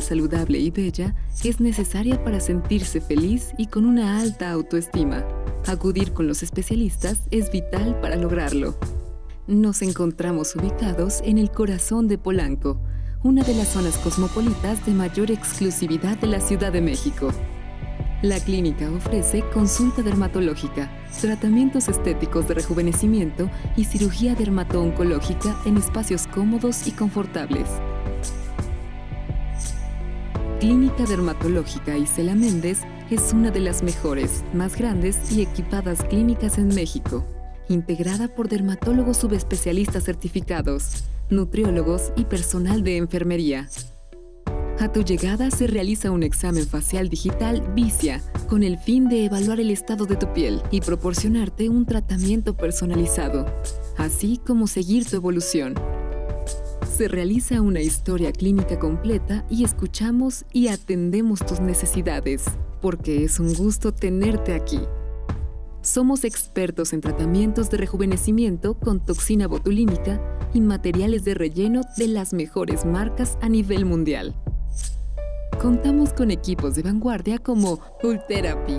saludable y bella es necesaria para sentirse feliz y con una alta autoestima. Acudir con los especialistas es vital para lograrlo. Nos encontramos ubicados en el corazón de Polanco, una de las zonas cosmopolitas de mayor exclusividad de la Ciudad de México. La clínica ofrece consulta dermatológica, tratamientos estéticos de rejuvenecimiento y cirugía dermato-oncológica en espacios cómodos y confortables. Clínica Dermatológica Isela Méndez es una de las mejores, más grandes y equipadas clínicas en México, integrada por dermatólogos subespecialistas certificados, nutriólogos y personal de enfermería. A tu llegada se realiza un examen facial digital Vicia con el fin de evaluar el estado de tu piel y proporcionarte un tratamiento personalizado, así como seguir tu evolución. Se realiza una historia clínica completa y escuchamos y atendemos tus necesidades, porque es un gusto tenerte aquí. Somos expertos en tratamientos de rejuvenecimiento con toxina botulínica y materiales de relleno de las mejores marcas a nivel mundial. Contamos con equipos de vanguardia como Ultherapy,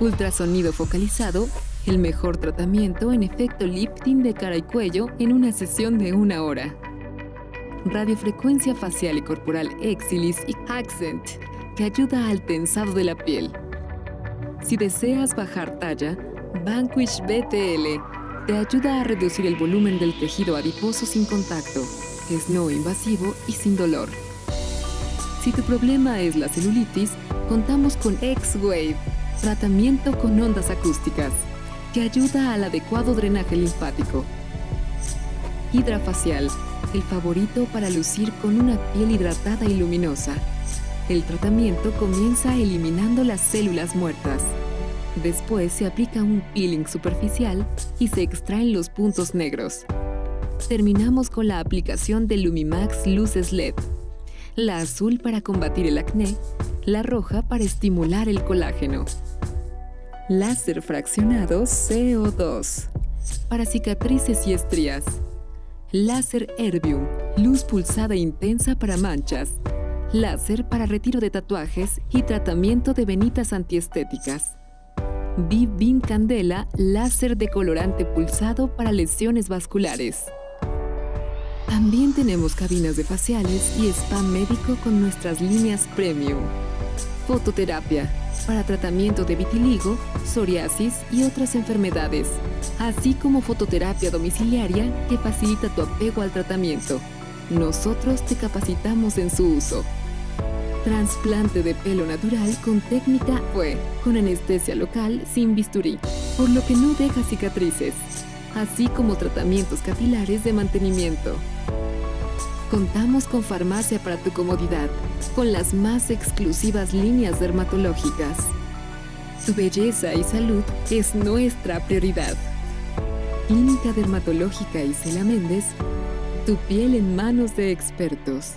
ultrasonido focalizado, el mejor tratamiento en efecto lifting de cara y cuello en una sesión de una hora. Radiofrecuencia facial y corporal Exilis y Accent, que ayuda al tensado de la piel. Si deseas bajar talla, Vanquish BTL te ayuda a reducir el volumen del tejido adiposo sin contacto. Es no invasivo y sin dolor. Si tu problema es la celulitis, contamos con X-Wave, tratamiento con ondas acústicas, que ayuda al adecuado drenaje linfático. Hidrafacial, el favorito para lucir con una piel hidratada y luminosa. El tratamiento comienza eliminando las células muertas. Después se aplica un peeling superficial y se extraen los puntos negros. Terminamos con la aplicación de Lumimax Luces LED la azul para combatir el acné, la roja para estimular el colágeno. Láser fraccionado CO2 para cicatrices y estrías. Láser Erbium, luz pulsada intensa para manchas. Láser para retiro de tatuajes y tratamiento de venitas antiestéticas. Bim Candela, láser decolorante pulsado para lesiones vasculares. También tenemos cabinas de faciales y spa médico con nuestras líneas premium. Fototerapia para tratamiento de vitiligo, psoriasis y otras enfermedades, así como fototerapia domiciliaria que facilita tu apego al tratamiento. Nosotros te capacitamos en su uso. Transplante de pelo natural con técnica fue con anestesia local sin bisturí, por lo que no deja cicatrices, así como tratamientos capilares de mantenimiento. Contamos con farmacia para tu comodidad, con las más exclusivas líneas dermatológicas. Tu belleza y salud es nuestra prioridad. Clínica Dermatológica Isela Méndez, tu piel en manos de expertos.